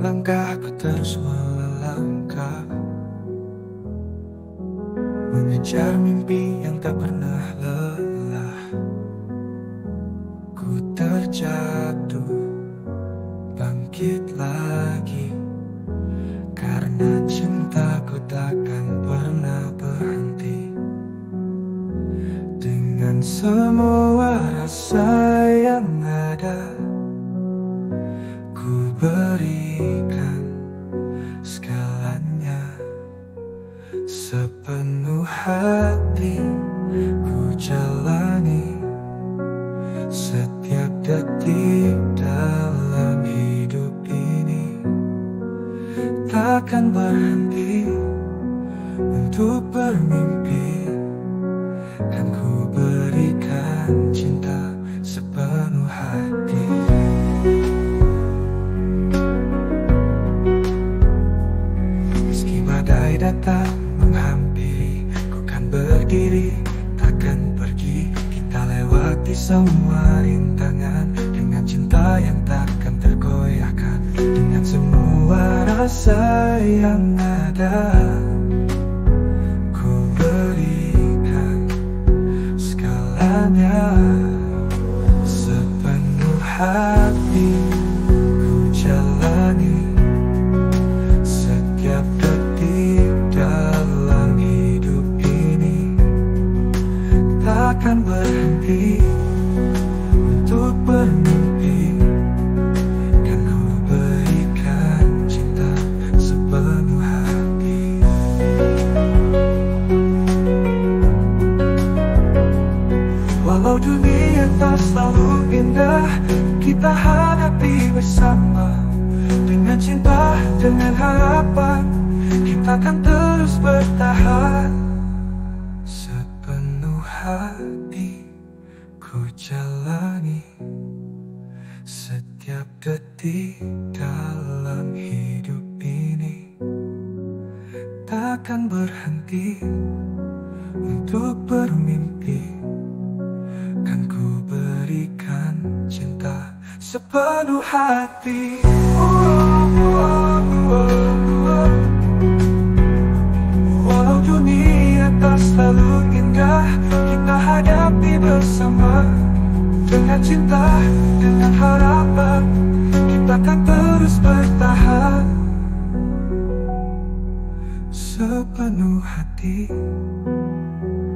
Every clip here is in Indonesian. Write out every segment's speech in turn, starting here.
Langkahku terus melangkah. Mengejar mimpi yang tak pernah lelah. Ku terjatuh Bangkit lagi. Karena cintaku takkan pernah berhenti. Dengan semua segalanya. Sepenuh hati ku jalani. Setiap detik dalam hidup ini Takkan berhenti untuk bermimpi datang menghampiri Ku kan berdiri, takkan pergi. Kita lewati semua rintangan. Dengan cinta yang takkan tergoyahkan. Dengan semua rasa yang ada. Ku berikan segalanya. Sepenuh hati bersama. Dengan cinta, dengan harapan Kita akan terus bertahan. Sepenuh hati Ku jalani. Setiap detik dalam hidup ini Takkan berhenti Untuk bermimpi sepenuh hati. Walau dunia tak selalu indah Kita hadapi bersama. Dengan cinta, dengan harapan Kita akan terus bertahan. Sepenuh hati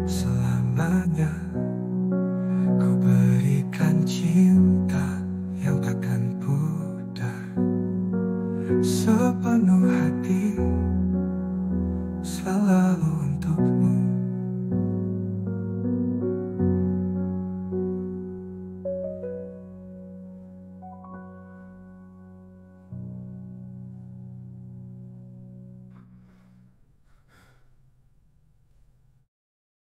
Selamanya